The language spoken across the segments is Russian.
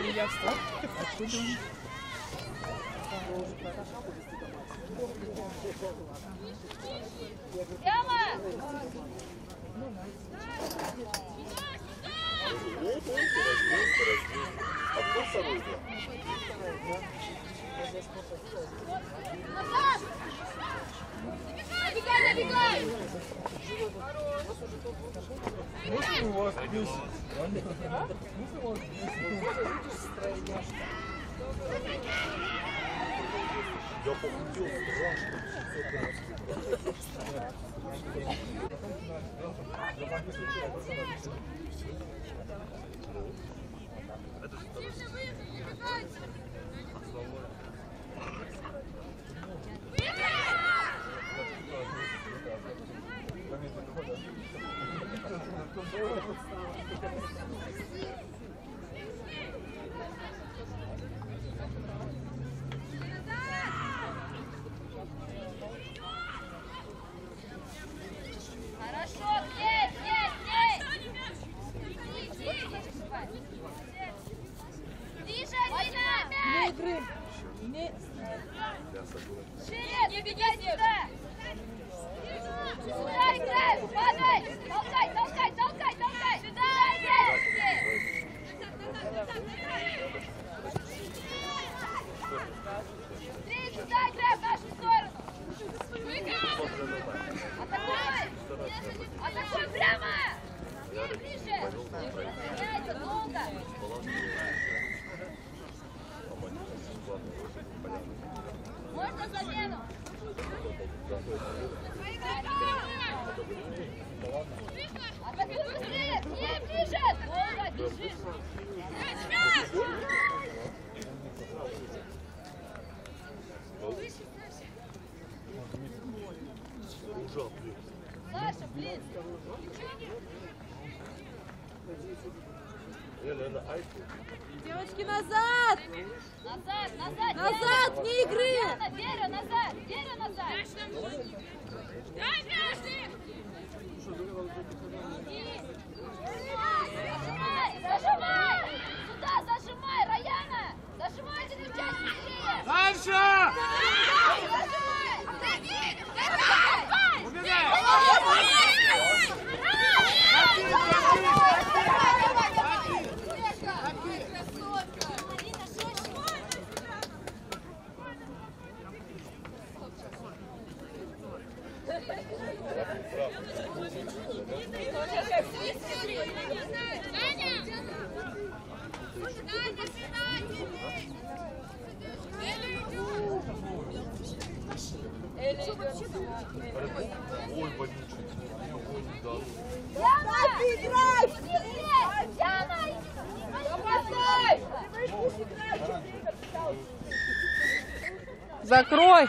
Я встал. Откуда он? Разминка, разминка, разминка. А кто второй играл? Набегай, набегай! Можно у вас плюс? Можно у вас Я похудел страшно. Хорошо, Thank you. Можно замену? Быстрее! Не, бежишь! Ужал, блин. Саша, блин! Реально, это айфон. Девочки, назад! Назад, назад! Назад, вне игры! Вера, назад! Вера, назад! Ой, вонючий. Ой, да. Яна! Играй! Яна! Давай! Закрой!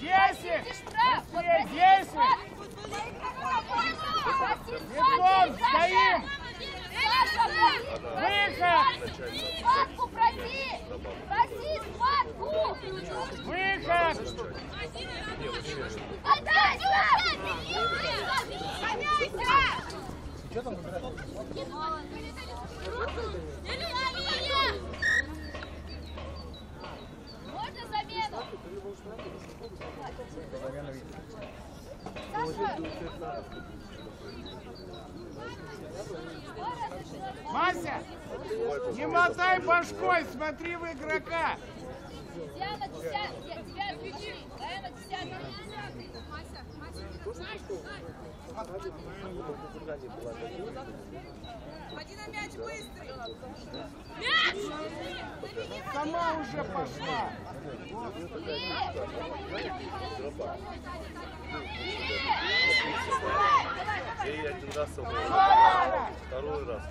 Десять! Вот Десять! пас! стоим! Выход! Отдай, Гоняйся! Можно замену? Мася, не мотай башкой, смотри в игрока! Диана, десятый, тебя отключи. Диана, десятый. Сама уже пошла! Я ей один раз собрал. Второй раз.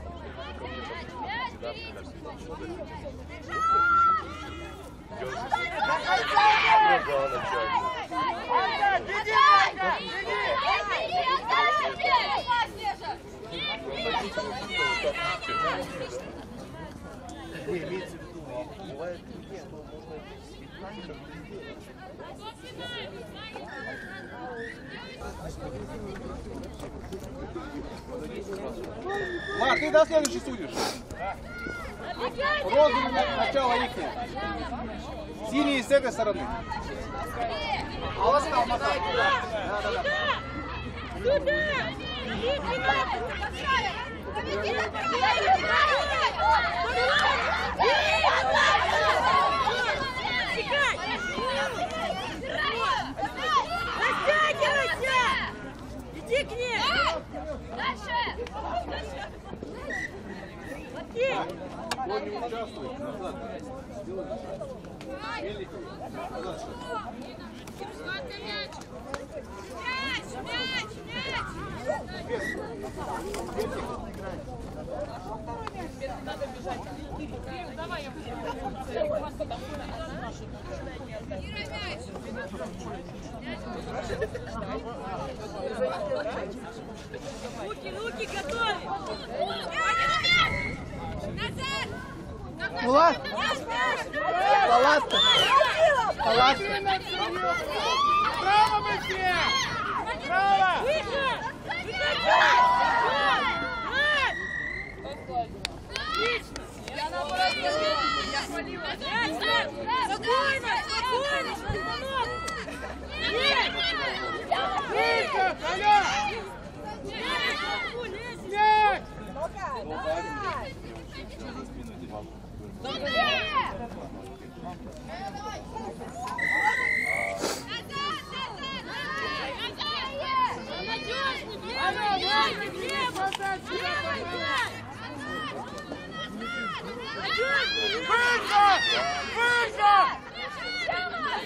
Ко мне потом всегда прикасается. Другая начальник. Ага, беги, Ага, беги! Вы имеете в виду бывает, что можно светить. Марк, ты до следующий судишь. Розовый на- начало их. Синий с этой стороны. Полоска, мотай. Да, да, да. Иди Кто не участвует, назад. Мельников, назад. Мяч! Мяч! Мяч! Руки, Палатка! Палатка! Право мы все! Право! Спокойно, спокойно, Шарманов! Выход! Алло! Мяч! Выход! Выход!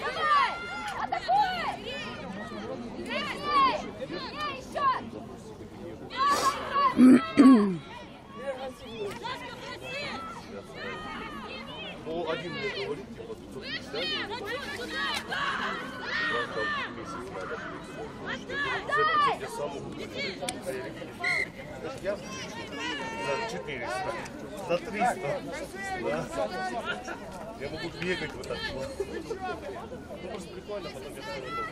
Давай! Атакуй! Еще! Ну, один мне говорит, типа, 550, правда, месяц надо будет. Я сам могу говорить. А я говорю, я за 400, за 300. Да. Я могу бегать вот так. Ну, просто прикольно, потом я все равно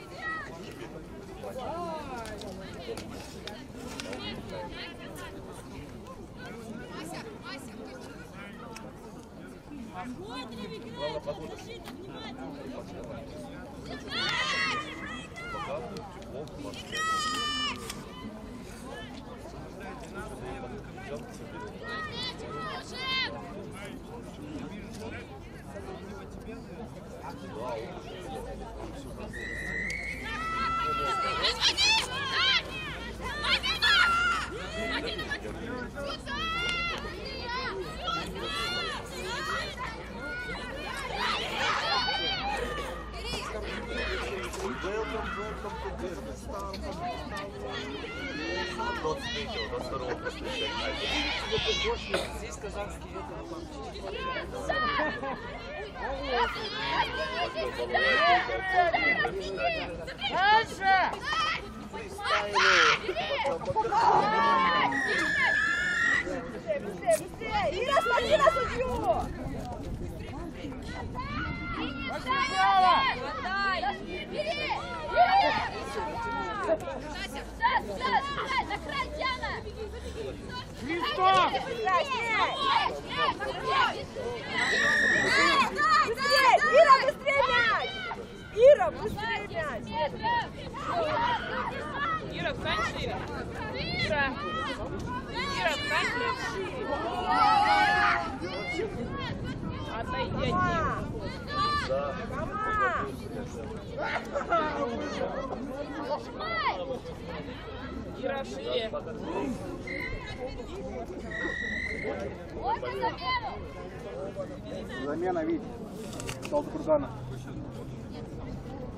Главное, погода. Пока тепло, в Москве. Welcome, welcome to Kyrgyzstan. Тот встретил, до второго посвящения. Дальше! Замену! Замена, Вить. Стал Кургана.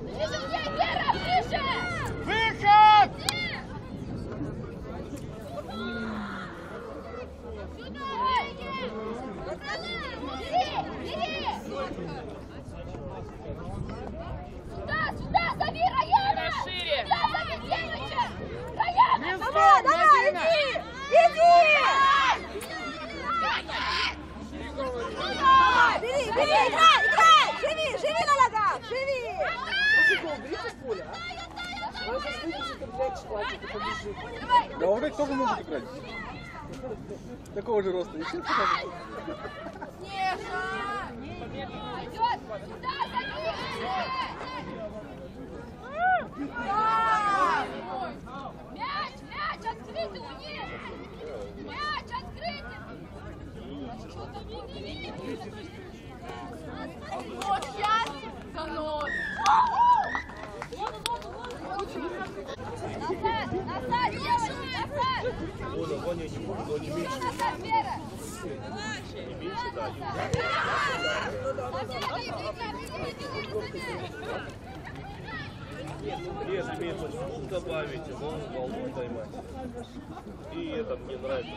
Ближе Вера, ближе! Выход! побежит. Да Лаврик тоже может играть. Такого же роста. Еще Снежа! Пойдет! Сюда, Не меньше, да. Вес имеется фут добавить, но волну поймать. И это мне нравится,